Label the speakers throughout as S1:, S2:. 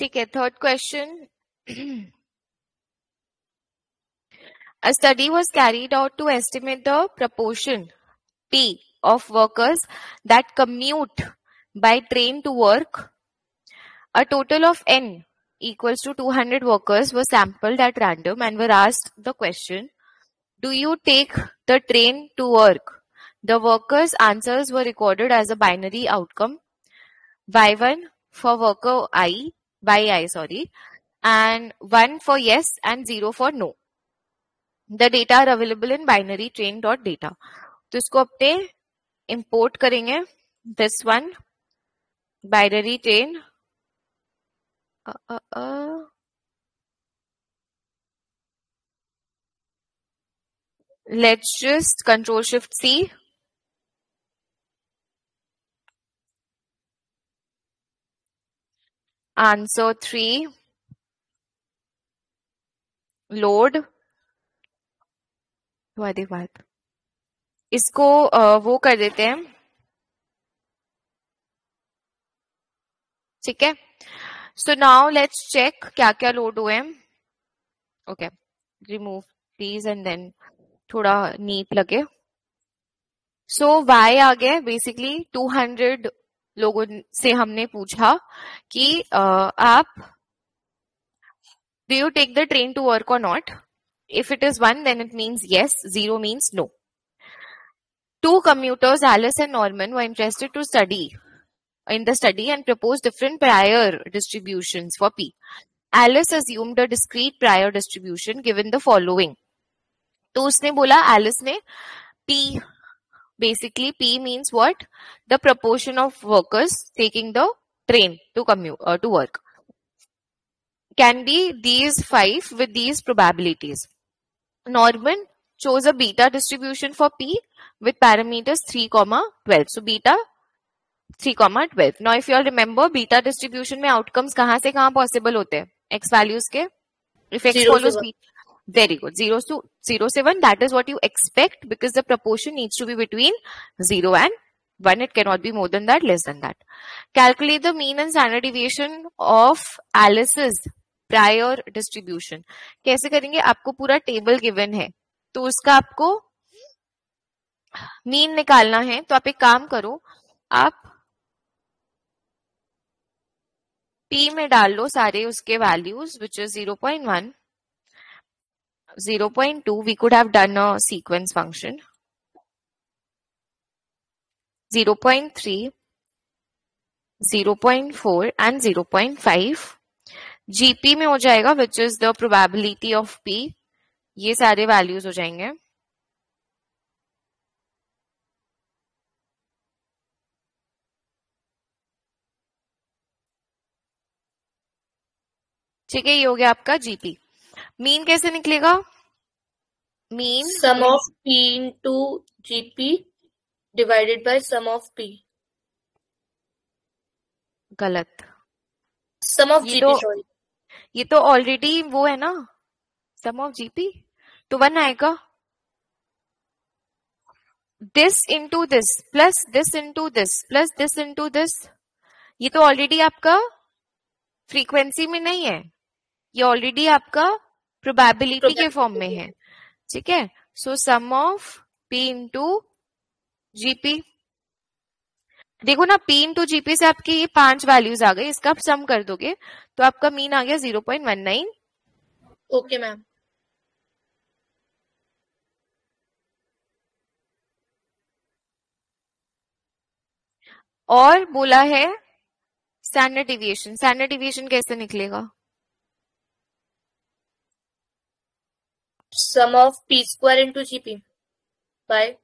S1: ठीक है third question A study was carried out to estimate the proportion P of workers that commute by train to work. A total of N equals to 200 workers were sampled at random and were asked the question, do you take the train to work? The workers' answers were recorded as a binary outcome. Y1 for worker I, yi sorry, and 1 for yes and 0 for no. The data are available in binary train dot data. तो इसको अपने import करेंगे this one binary train uh, uh, uh. let's just control shift C answer 3 load वादी इसको वो कर देते हैं। ठीक है? सो नाउ लेट्स चेक क्या क्या लोड हुए okay remove please and then थोड़ा नीट लगे। सो so, वाई आ गया बेसिकली 200 लोगों से हमने पूछा कि uh, आप do you take the train to work or not if it is one then it means yes zero means no two commuters Alice and Norman were interested to study in the study and propose different prior distribution for P Alice assumed a discrete prior distribution given the following तो उसने बोला Alice ने P basically p means what? The proportion of workers taking the train to commute uh, to work. Can be these five with these probabilities. Norman chose a beta distribution for p with parameters 3 comma 12 so beta 3 comma 12 now if you all remember beta distribution mein outcomes kahan se kahan possible hote hain? X values ke? If x follows beta very good 0 to 0 से 1 that is what you expect because the proportion needs to be between 0 and 1 it cannot be more than that less than that calculate the mean and standard deviation of Alice's कैसे करेंगे आपको पूरा table given है तो उसका आपको mean निकालना है तो आप एक काम करो आप पी में डाल लो सारे उसके values which is zero point one zero point two we could have done a sequence function zero point three zero point four and zero point five GP में हो जाएगा which is the probability of P ये सारे values हो जाएँगे. ठीक है, ये हो गया आपका जीपी मीन कैसे निकलेगा? Mean
S2: sum of P into GP divided by sum of P
S1: गलत।
S2: सम ऑफ़ जीपी सॉरी
S1: ये तो ऑलरेडी वो है ना? सम ऑफ़ जीपी तो वन आएगा। This into this plus this into this plus this into this ये तो ऑलरेडी आपका फ्रीक्वेंसी में नहीं है। ये ऑलरेडी आपका प्रोबेबिलिटी के फॉर्म में है। ठीक है? So sum of P into GP देखो ना पी इंटू जीपी से आपकी ये पाँच वैल्यूज़ आ गई इसका आप सम कर दोगे तो आपका मीन आ गया zero point one nine
S2: okay ma'am
S1: और बोला है स्टैंडर्ड डिविएशन स्टैंडर्ड डिविएशन कैसे निकलेगा?
S2: Sum of P square into GP by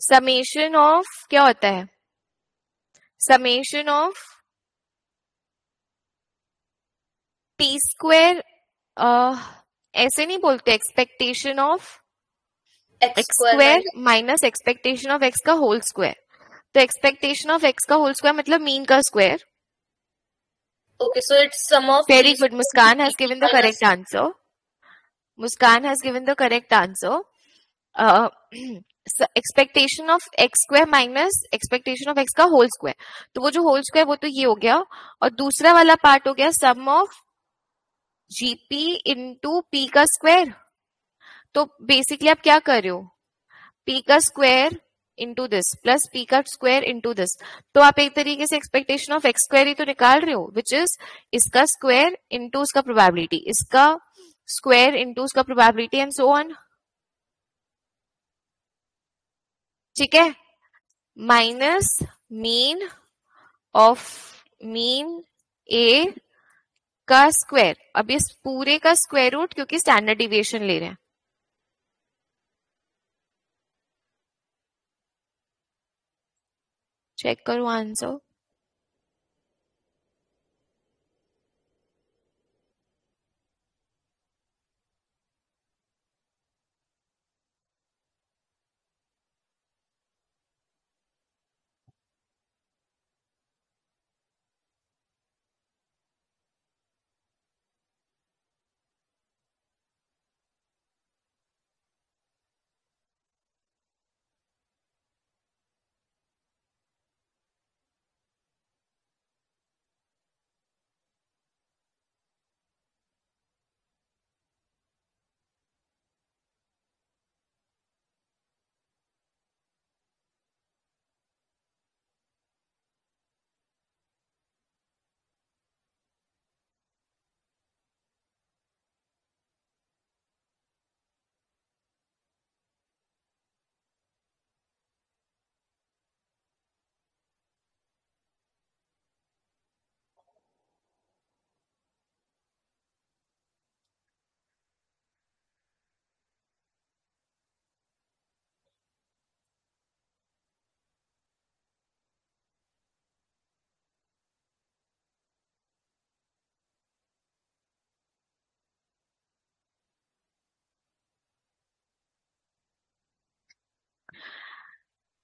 S1: summation of क्या होता है? समेशन ऑफ़ पी स्क्वेर ऐसे नहीं बोलते expectation of X square minus expectation of X का होल स्क्वायर तो एक्सपेक्टेशन ऑफ़ एक्स का होल स्क्वायर मतलब मीन का square
S2: Okay, so it's sum of
S1: very good. Muskan has given the correct answer. Muskan has given the correct answer. Uh, expectation of X square minus expectation of X का whole square तो वो जो whole square वो तो ये हो गया और दूसरा वाला पार्ट हो गया sum of GP into P का स्क्वायर तो बेसिकली आप क्या कर रहे हो पी का square into this plus P का स्क्वायर इंटू दिस तो आप एक तरीके से एक्सपेक्टेशन ऑफ़ एक्स स्क्वायर ही तो निकाल रहे हो विच इज़ इसका स्क्वायर इंटू उसका प्रोबेबिलिटी इसका स्क्वायर इंटू उसका प्रोबेबिलिटी एंड सो ऑन ठीक है? Minus mean of mean A का स्क्वायर अब इस पूरे का स्क्वायर रूट क्योंकि स्टैंडर्ड डिविएशन ले रहे हैं। चेक करो आंसर।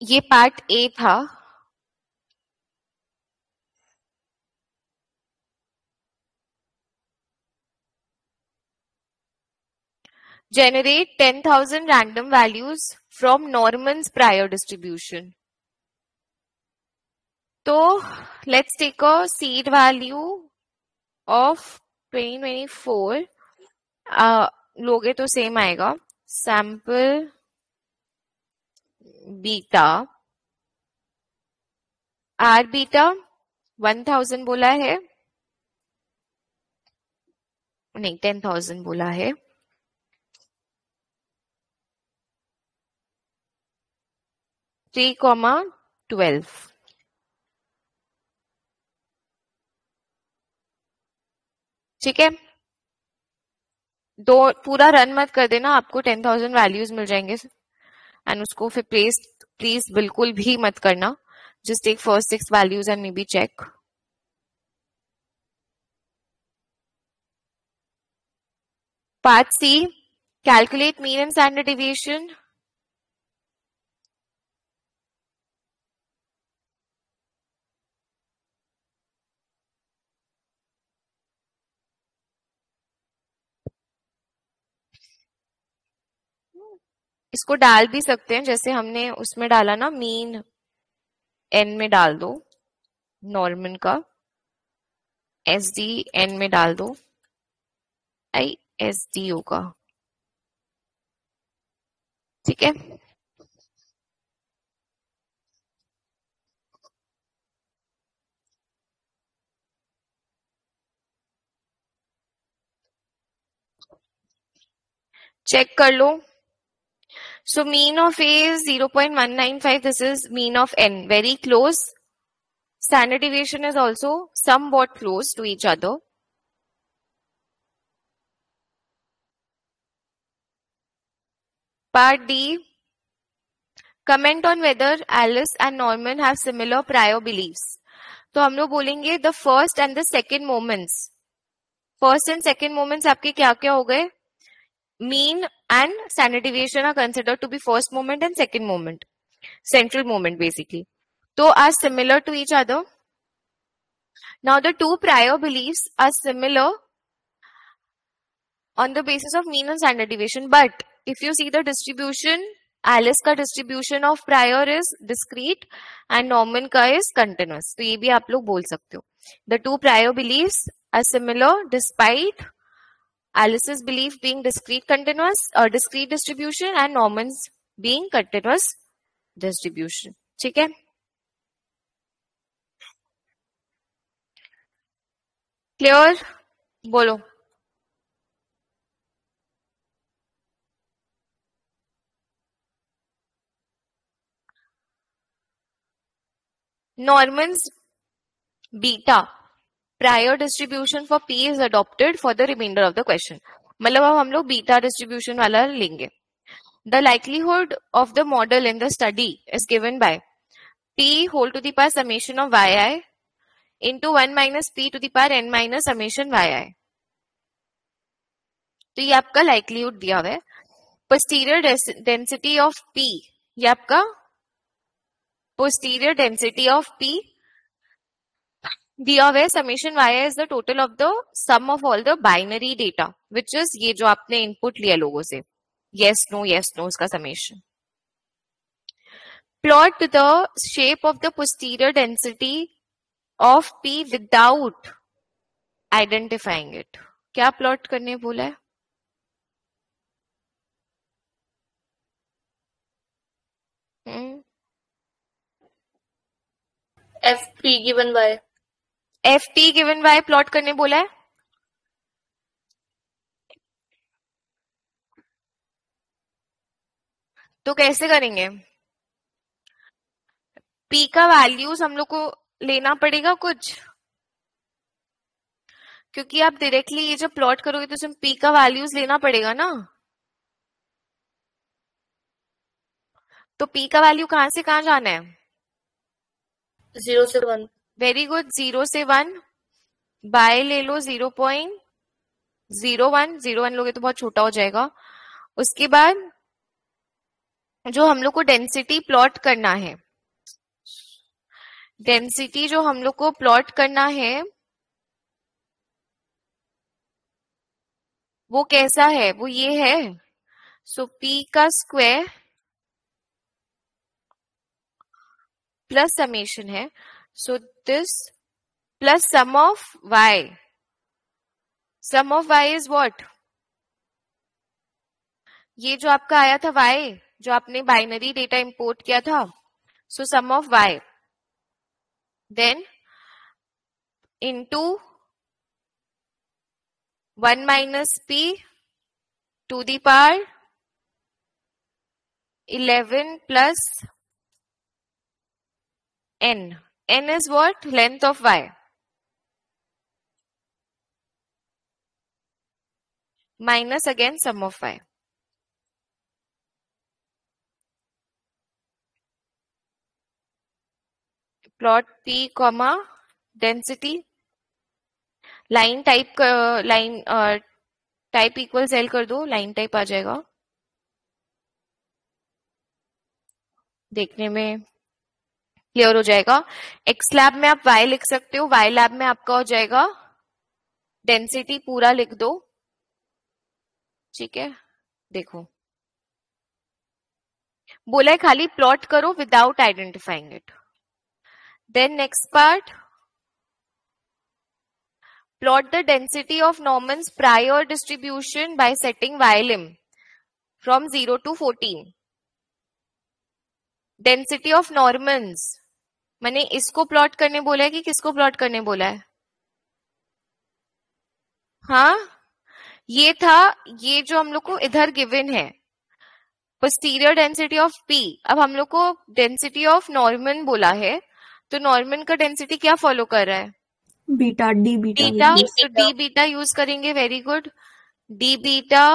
S1: ये पार्ट ए था। Generate ten thousand random values from Norman prior distribution तो let's take a seed value of twenty twenty four लोगे तो सेम आएगा। Sample beta, R beta, one thousand बोला है। नहीं, टेन थाउज़ेंड बोला है। Three comma twelve. ठीक है? दो, पूरा रन मत कर देना, आपको टेन थाउज़ेंड वैल्यूज़ मिल जाएँगे। एंड उसको फिर प्लेस प्लीज़ बिल्कुल भी मत करना just take first six values and maybe check part C calculate and standard deviation इसको डाल भी सकते हैं, जैसे हमने उसमें डाला ना मीन एन में डाल दो नॉर्मन का एस डी एन में डाल दो आई एस डी ओ का। ठीक है? चेक कर लो। So mean of A is 0.195. This is mean of N. Very close. Standard deviation is also somewhat close to each other. Part D. Comment on whether Alice and Norman have similar prior beliefs. तो हम लोग बोलेंगे the first and the second moments first and second moments आपके क्या क्या हो गए mean and standard deviation are considered to be first moment and second moment, central moment basically. So are similar to each other. Now the two prior beliefs are similar on the basis of mean and standard deviation. But if you see the distribution Alice का distribution of prior is discrete and Norman का is continuous तो ये भी आप लोग बोल सकते हो the two prior beliefs are similar despite Alice's belief being discrete continuous or discrete distribution and Norman's being continuous distribution. ठीक है क्लियर बोलो Norman's beta prior distribution for P is adopted for the remainder of the question मतलब अब हम लोग beta distribution वाला लेंगे। The likelihood of the model in the study is given by P whole to the power summation of Y I into one minus P to the power N minus summation Y I तो ये आपका likelihood दिया हुआ है। Posterior density of P ये आपका posterior density of P. दिया हुआ है summation Y is the total of the sum of all the binary data which is ये जो आपने इनपुट लिया लोगों से। येस नो येस नो उसका summation plot the shape of the posterior density of P without identifying it क्या plot करने बोला है?
S2: F P given by
S1: F T given by plot करने बोला है? तो कैसे करेंगे? पी का वैल्यूज़ हम लोग को लेना पड़ेगा कुछ? क्योंकि आप डायरेक्टली ये जब प्लॉट करोगे तो उसमें पी का वैल्यूज़ लेना पड़ेगा ना? तो पी का वैल्यू कहाँ से कहाँ जाना है?
S2: ज़ीरो से वन
S1: वेरी गुड ज़ीरो से वन बाय ले लो zero point zero one zero one लोगे तो बहुत छोटा हो जाएगा। उसके बाद जो हम लोग को डेंसिटी प्लॉट करना है। डेंसिटी जो हम लोग को प्लॉट करना है वो कैसा है? वो ये है। सो so, पी का स्क्वायर प्लस समेशन है। So this plus sum of Y sum of Y is what ये जो आपका आया था वाई जो आपने बाइनरी डेटा इंपोर्ट किया था so sum of Y then into one minus P to the power eleven plus n. n is what? Length of y. Minus again sum of y. Plot p comma density. Line type line type equals L कर दो line type आ जाएगा देखने में clear हो जाएगा। X lab में आप Y लिख सकते हो। वाई लैब में आपका हो जाएगा। डेंसिटी पूरा लिख दो। ठीक है? देखो। बोला है खाली प्लॉट करो without identifying it then next part plot the density of Norman's prior distribution by setting ylim from zero to fourteen density of Norman's मैंने इसको प्लॉट करने बोला है कि किसको प्लॉट करने बोला है? हाँ ये था ये जो हम लोग को इधर गिवन है पोस्टीरियर डेंसिटी ऑफ़ पी अब हम लोग को डेंसिटी ऑफ़ नॉर्मन बोला है तो नॉर्मन का डेंसिटी क्या फॉलो कर रहा है?
S3: बीटा डी बीटा
S1: बीटा तो डी बीटा यूज़ करेंगे very good D beta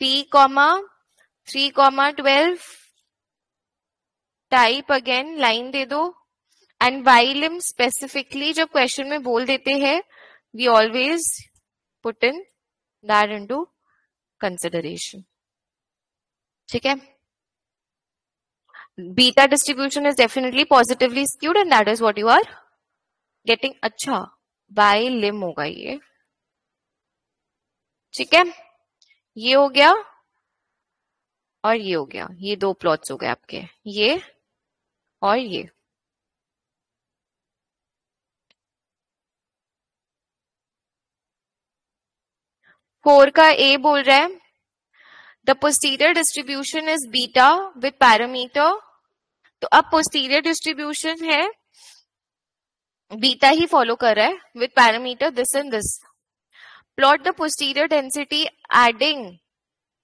S1: P comma three comma twelve type again line दे दो। एंड वाइलिम स्पेसिफिकली जब क्वेश्चन में बोल देते हैं we always put in that into consideration ठीक है? Beta distribution is definitely positively skewed and that is what you are getting अच्छा बाय लिम होगा ये। ठीक है? ये हो गया और ये हो गया। ये दो प्लॉट्स हो गए आपके। ये और ये। फोर का ए बोल रहा है। The posterior distribution is beta with parameter तो अब पोस्टीरियर डिस्ट्रीब्यूशन है। बीटा ही फॉलो कर रहा है with parameter this and this plot the posterior density adding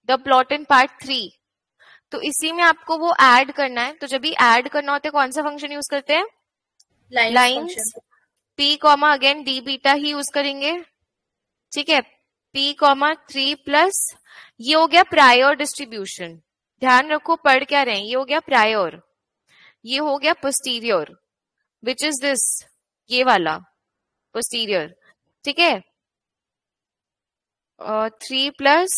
S1: the plot in part three तो इसी में आपको वो ऐड करना है। तो जब भी ऐड करना होता है कौन सा फ़ंक्शन यूज़ करते हैं? Lines
S2: lines
S1: P comma again D beta ही यूज़ करेंगे। ठीक है? पी कॉमा थ्री प्लस ये हो गया प्रायोर डिस्ट्रीब्यूशन ध्यान रखो पढ़ क्या रहे हैं? ये हो गया प्रायोर ये हो गया पोस्टीरियर विच इज़ दिस ये वाला पोस्टीरियर ठीक है? Three plus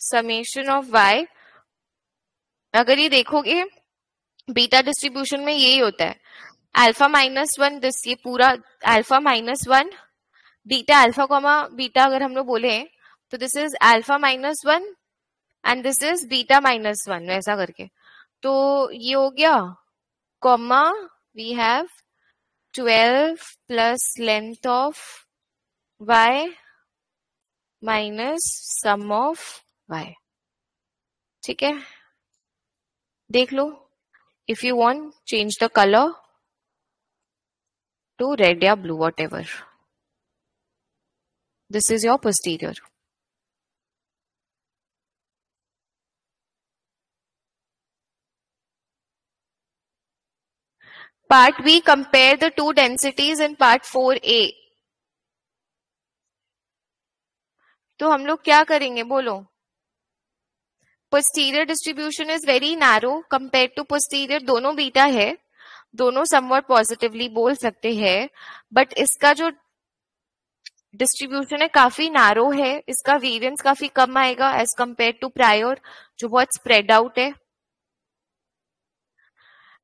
S1: summation of Y अगर ये देखोगे बीटा डिस्ट्रीब्यूशन में यही होता है। अल्फ़ा माइनस वन दिस ये पूरा alpha minus one beta alpha comma beta अगर हम लोग बोले तो this is alpha minus one and this is beta minus one वैसा करके। तो ये हो गया comma we have twelve plus length of y minus sum of y ठीक है? देख लो। If you want change the colour to red या blue whatever this is your posterior part B compare the two densities in part four A तो हम लोग क्या करेंगे? बोलो। Posterior distribution is very narrow compared to posterior. दोनों beta है दोनों somewhat positively बोल सकते हैं बट इसका जो डिस्ट्रीब्यूशन है काफ़ी नैरो है। इसका वेरिएंस काफ़ी कम आएगा एज कंपेयर टू प्रायर जो बहुत स्प्रेड आउट है।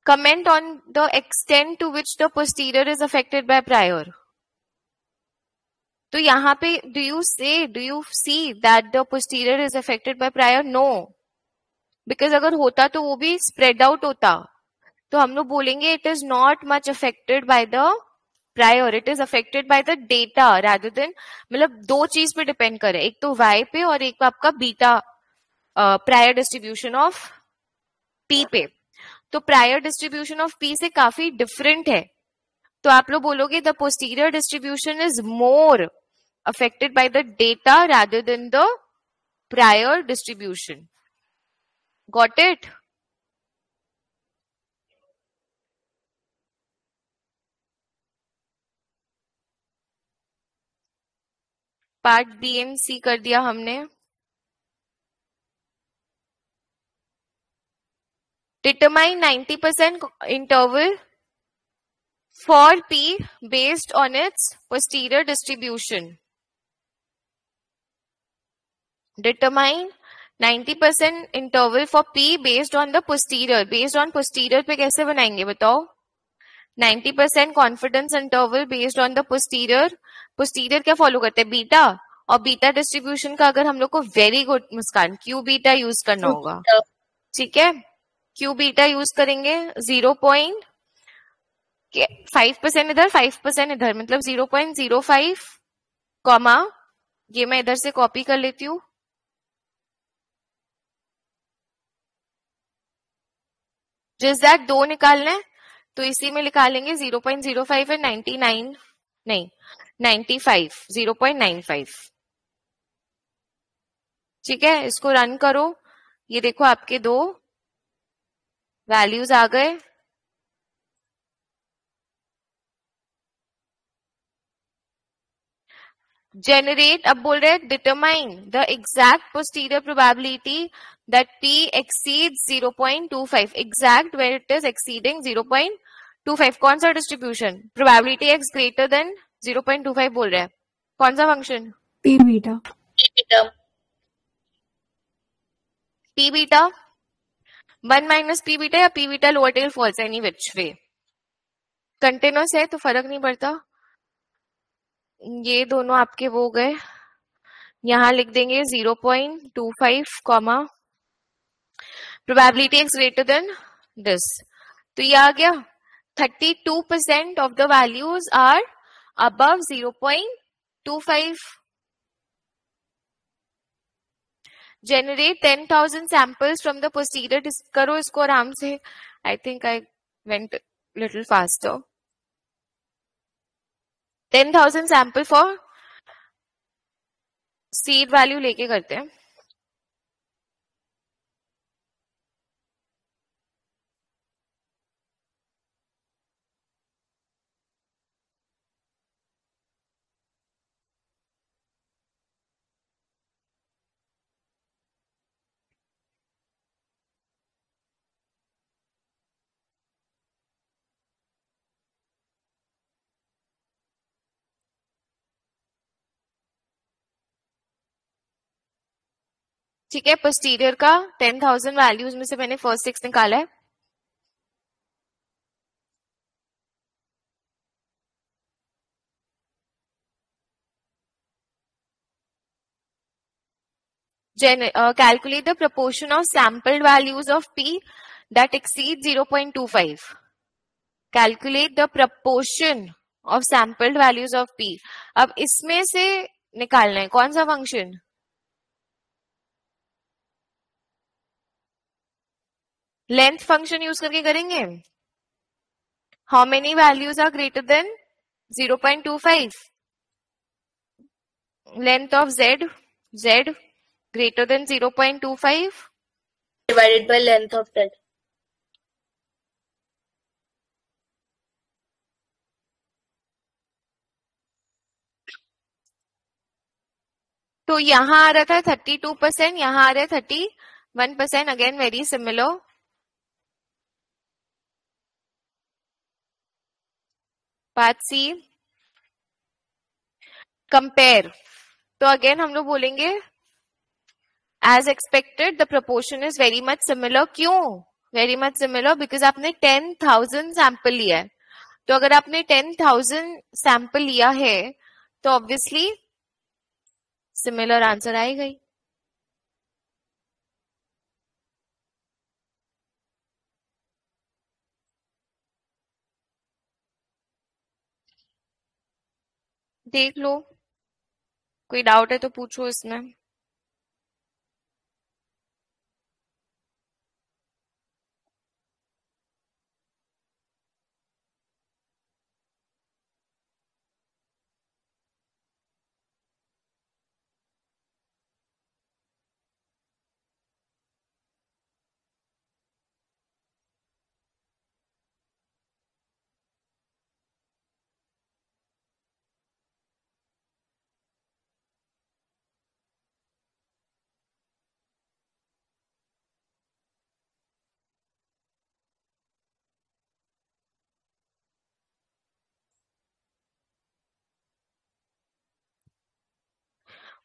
S1: Comment on the extent to which the posterior is affected by prior तो यहाँ पे do you say do you see that the posterior is affected by prior no because अगर होता तो वो भी स्प्रेड आउट होता। तो हम लोग बोलेंगे it is not much affected by the prior it is affected by the data rather than मतलब दो चीज़ पे डिपेंड करे। एक तो वाई पे और एक आपका beta prior distribution of P पे। तो प्रायर डिस्ट्रीब्यूशन ऑफ़ पी से काफ़ी डिफरेंट है। तो आप लोग बोलोगे the posterior distribution is more affected by the data rather than the prior distribution. Got it? Part B and C कर दिया हमने। Determine 90% percent interval for P based on its posterior distribution Determine 90% interval for P based on the posterior. Based on posterior पे कैसे बनाएँगे बताओ? 90% confidence interval based on the posterior. Posterior क्या follow करते हैं? बीटा और बीटा डिस्ट्रीब्यूशन का अगर हम लोग को very good Muskan Q beta use करना होगा। ठीक है? क्यू बीटा यूज़ करेंगे ज़ीरो पॉइंट फाइव परसेंट इधर फाइव परसेंट इधर मतलब zero point zero five comma ये मैं इधर से कॉपी कर लेती हूँ। जिस दैट दो निकालना है तो इसी में निकालेंगे ज़ीरो पॉइंट ज़ीरो फाइव है नाइनटी नाइन नहीं ninety five, zero point nine five. ठीक है, इसको रन करो। ये देखो आपके दो वैल्यूज़ आ गए। जेनरेट अब बोल रहे हैं determine the exact posterior probability that P exceed 0.25 point two five exact where it is exceeding zero point two five कौन सा distribution probability X greater than zero point two five बोल रहे हैं। कौन सा function
S3: P beta
S1: P beta one minus P beta या P beta lower tail false any which way continuous है तो फ़र्क नहीं पड़ता। ये दोनों आपके वो गए। यहाँ लिख देंगे zero point two five comma. Probability X greater than this तो ये आ गया। 32 percent of the values are above 0.25 generate 10,000 samples from the posterior disc करो इसको आराम से। I think I went little faster. 10,000 sample for seed value लेके करते हैं। ठीक है पोस्टीरियर का 10,000 वैल्यूज़ में से मैंने फ़र्स्ट सिक्स निकाला है। Calculate the proportion of sample values of P that exceed 0.25 calculate the proportion of sample values of P अब इसमें से निकालना है कौन सा फ़ंक्शन लेंथ फ़ंक्शन यूज़ करके करेंगे? How many values are greater than 0.25 length of z z greater than 0.25
S2: divided by length of that.
S1: तो यहाँ आ रहा था 32 परसेंट यहाँ आ रहा है 31 percent again very similar part C compare तो अगेन हम लोग बोलेंगे as expected the proportion is very much similar क्यों? वेरी मच सिमिलर बिकॉज़ आपने टेन थाउज़ेंड सैंपल लिया है। तो अगर आपने टेन थाउज़ेंड सैंपल लिया है तो ऑब्वियसली सिमिलर आंसर आएगा ही। देख लो। कोई डाउट है तो पूछो इसमें।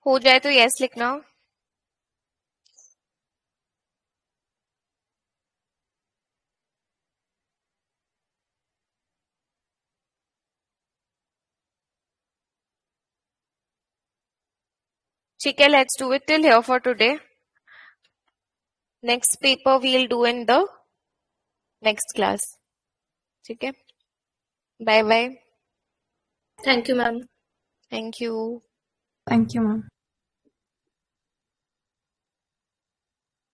S1: हो जाए तो यस लिखना। ठीक है let's do it till here for today next paper we'll do in the next class ठीक है? Bye bye
S2: Thank you, ma'am.
S1: Thank you
S3: Thank you, ma'am.